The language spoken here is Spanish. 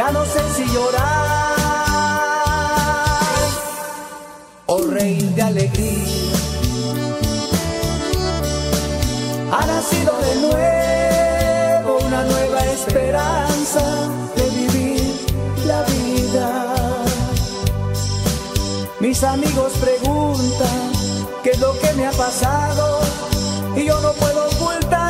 ya no sé si llorar o reír de alegría. Ha nacido de nuevo una nueva esperanza de vivir la vida. Mis amigos preguntan qué es lo que me ha pasado y yo no puedo ocultar.